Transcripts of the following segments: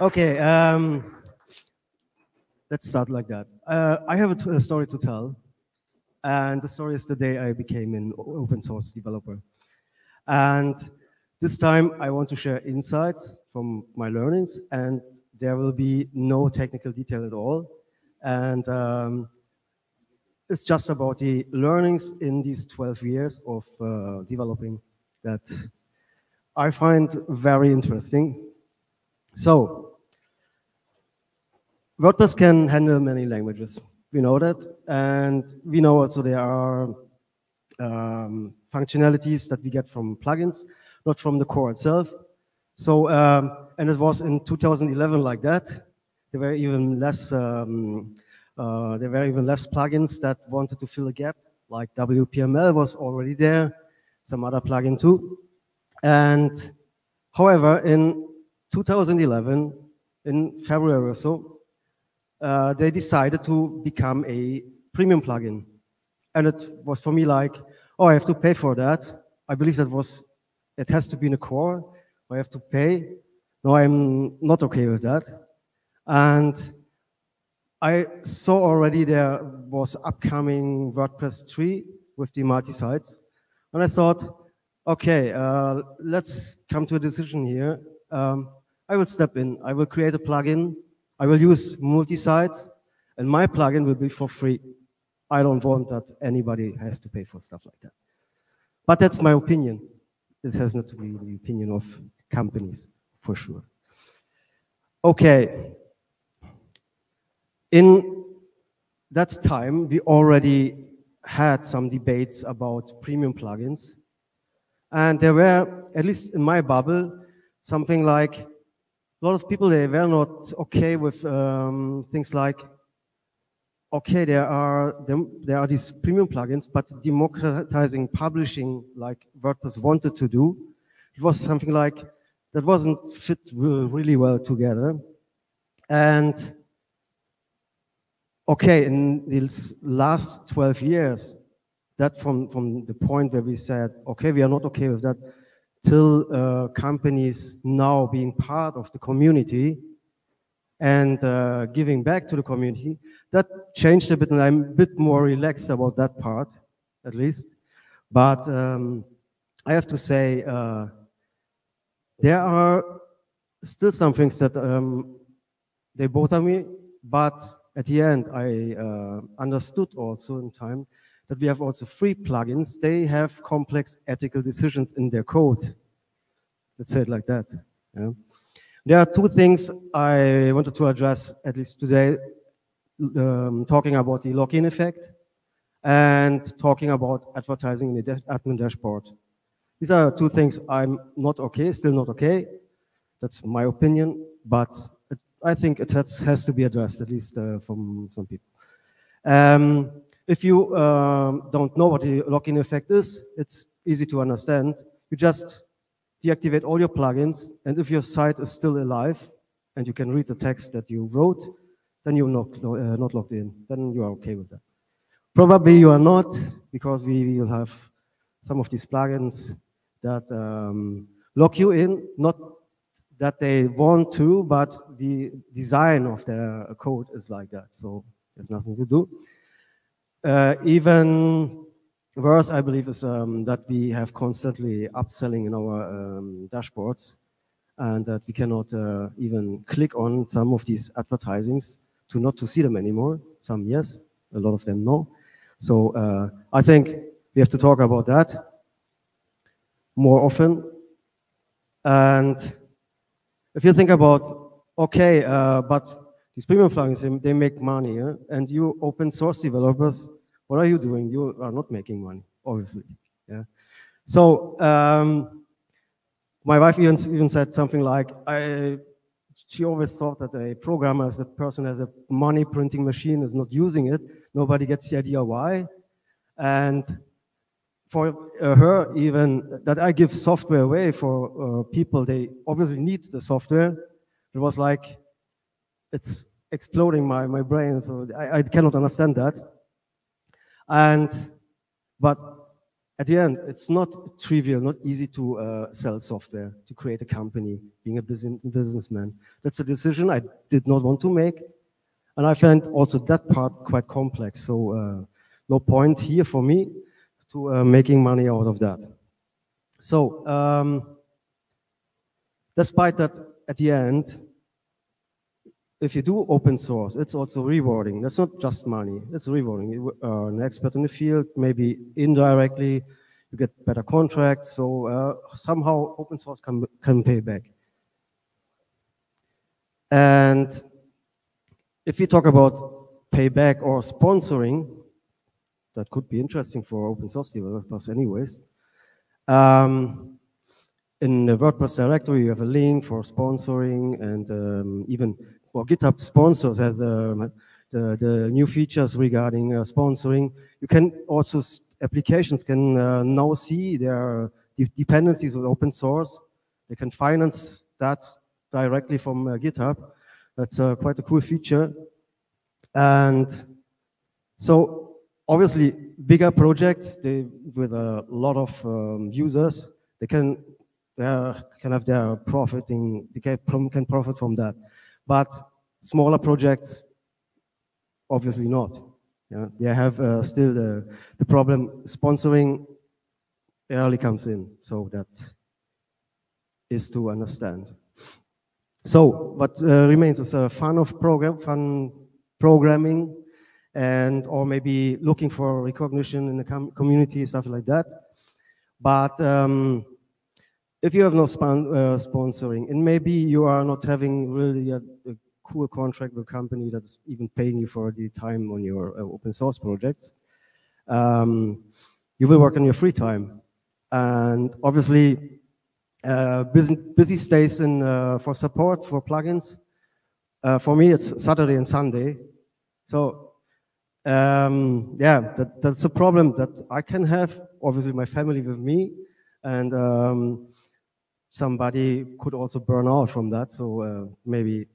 Okay, um, let's start like that. Uh, I have a, story to tell, and the story is the day I became an open source developer. And this time I want to share insights from my learnings, and there will be no technical detail at all. And um, it's just about the learnings in these 12 years of uh, developing that I find very interesting. So, WordPress can handle many languages. We know that. And we know also there are um, functionalities that we get from plugins, not from the core itself. So, um, and it was in 2011 like that. There were even less, um, uh, there were even less plugins that wanted to fill a gap, like WPML was already there, some other plugin too. And however, in 2011, in February or so, uh, they decided to become a premium plugin. And it was for me like, oh, I have to pay for that. I believe that was, it has to be in the core. I have to pay. No, I'm not okay with that. And I saw already there was upcoming WordPress 3 with the multi-sites. And I thought, okay, uh, let's come to a decision here. Um, I will step in. I will create a plugin. I will use multi-sites, and my plugin will be for free. I don't want that anybody has to pay for stuff like that. But that's my opinion. It has not to be the opinion of companies, for sure. Okay. In that time, we already had some debates about premium plugins. And there were, at least in my bubble, something like a lot of people, they were not okay with um, things like, okay, there are, there, are these premium plugins, but democratizing publishing like WordPress wanted to do, it was something like, that wasn't fit really well together. And okay, in these last 12 years, that from, from the point where we said, okay, we are not okay with that, till uh, companies now being part of the community and uh, giving back to the community, that changed a bit, and I'm a bit more relaxed about that part, at least. But um, I have to say, uh, there are still some things that um, they bother me, but at the end, I uh, understood also in time that we have also free plugins. They have complex ethical decisions in their code. Let's say it like that. Yeah. There are two things I wanted to address, at least today, um, talking about the lock-in effect and talking about advertising in the admin dashboard. These are two things I'm not okay, still not okay. That's my opinion, but it, I think it has, has, to be addressed, at least uh, from some people. Um, if you um, don't know what the lock-in effect is, it's easy to understand. You just deactivate all your plugins, and if your site is still alive, and you can read the text that you wrote, then you're not, uh, not locked in. Then you are okay with that. Probably you are not, because we will have some of these plugins that um, lock you in, not that they want to, but the design of their code is like that. So there's nothing to do. Uh, even worse, I believe, is um, that we have constantly upselling in our um, dashboards and that we cannot uh, even click on some of these advertisings to not to see them anymore. Some yes, a lot of them no. So uh, I think we have to talk about that more often. And if you think about, okay, uh, but these premium plugins, they, make money, and you open source developers, what are you doing? You are not making money, obviously. Yeah. So um, my wife even, even said something like, I, she always thought that a programmer is a person has a money printing machine is not using it. Nobody gets the idea why. And for uh, her even that I give software away for uh, people, they obviously need the software. It was like, it's exploding my, my brain, so I, I cannot understand that. And, but at the end, it's not trivial, not easy to uh, sell software, to create a company, being a business, businessman. That's a decision I did not want to make. And I find also that part quite complex. So uh, no point here for me to uh, making money out of that. So um, despite that, at the end, if you do open source, it's also rewarding. That's not just money, it's rewarding. You are an expert in the field, maybe indirectly, you get better contracts, so uh, somehow open source can, can pay back. And if you talk about payback or sponsoring, that could be interesting for open source developers anyways. Um, in the WordPress directory, you have a link for sponsoring and um, even well, GitHub sponsors has um, the, the new features regarding uh, sponsoring. You can also, applications can uh, now see their dependencies with open source. They can finance that directly from uh, GitHub. That's uh, quite a cool feature. And so obviously bigger projects they, with a lot of um, users, they can, they can have their profiting, they can, can profit from that. But smaller projects, obviously not. Yeah, they have uh, still the, the problem sponsoring early comes in, so that is to understand. So what uh, remains is a fun of program, fun programming, and or maybe looking for recognition in the com community, stuff like that. But um, if you have no spon uh, sponsoring, and maybe you are not having really a, a, cool contract with a company that's even paying you for the time on your uh, open source projects, um, you will work on your free time. And obviously, uh, busy, busy stays in, uh, for support for plugins. Uh, for me, it's Saturday and Sunday. So um, yeah, that, that's a problem that I can have. Obviously, my family with me, and um, somebody could also burn out from that. So uh, maybe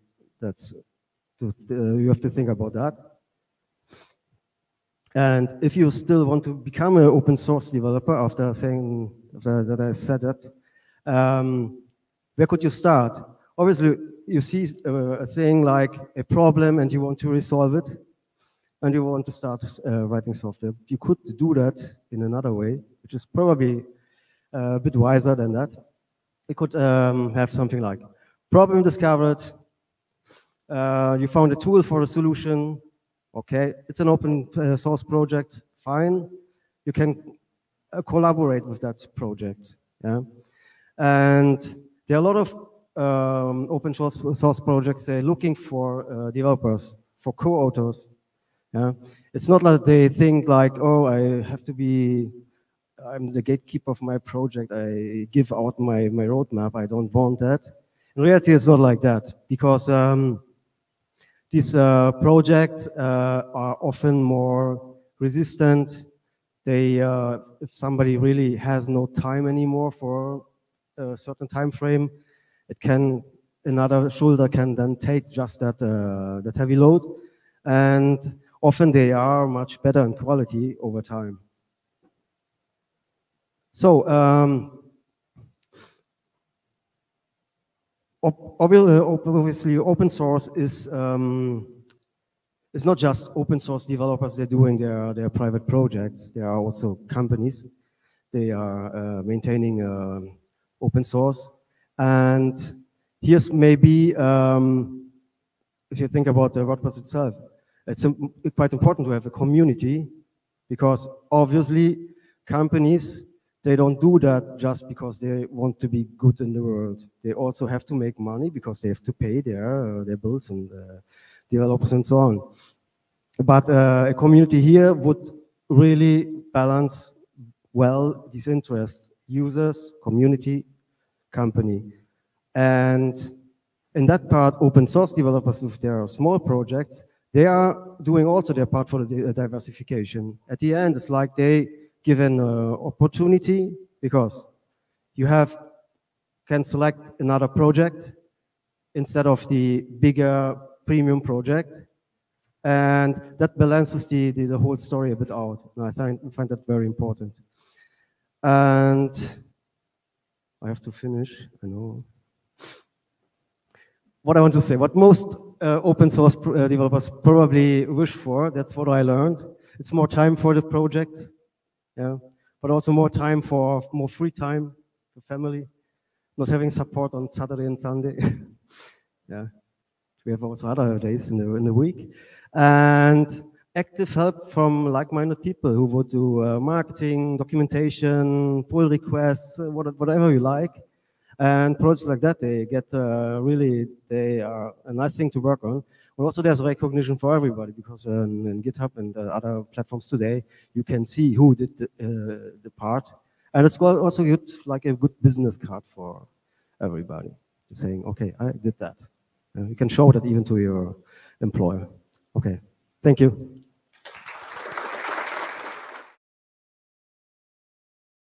that's to, uh, you have to think about that. And if you still want to become an open source developer after saying that I said that, um, where could you start? Obviously, you see a, uh, a, thing like a problem and you want to resolve it, and you want to start uh, writing software. You could do that in another way, which is probably uh, a bit wiser than that it could um, have something like problem discovered, uh, you found a tool for a solution, okay, it's an open uh, source project, fine, you can uh, collaborate with that project, yeah, and there are a lot of um, open source, source projects, they're looking for uh, developers, for co-authors, yeah, it's not like they think like, oh, I have to be I'm the gatekeeper of my project. I give out my, my roadmap. I don't want that. In reality, it's not like that because um, these uh, projects uh, are often more resistant. They, uh, if somebody really has no time anymore for a certain time frame, it can another shoulder can then take just that uh, that heavy load, and often they are much better in quality over time. So, um, uh, obviously, open source is um, it's not just open source developers. They're doing their their private projects. There are also companies. They are uh, maintaining uh, open source, and here's maybe um, if you think about the WordPress itself, it's quite important to have a community because obviously companies they don't do that just because they want to be good in the world. They also have to make money because they have to pay their, uh, their bills and uh, developers and so on. But uh, a community here would really balance well these interests, users, community, company. And in that part, open source developers with their small projects, they are doing also their part for the diversification. At the end, it's like they given uh, opportunity because you have can select another project instead of the bigger premium project. And that balances the, the, the whole story a bit out. And I find, find that very important. And I have to finish, I know. What I want to say, what most uh, open source uh, developers probably wish for, that's what I learned. It's more time for the projects, yeah, but also more time for more free time for family, not having support on Saturday and Sunday. yeah, we have also other days in the, in the week. And active help from like-minded people who would do uh, marketing, documentation, pull requests, uh, whatever you like. And projects like that, they get uh, really, they are a nice thing to work on. But also there's recognition for everybody because uh, in GitHub and uh, other platforms today, you can see who did the, uh, the part. And it's also good, like a good business card for everybody saying, okay, I did that. you can show that even to your employer. Okay, thank you.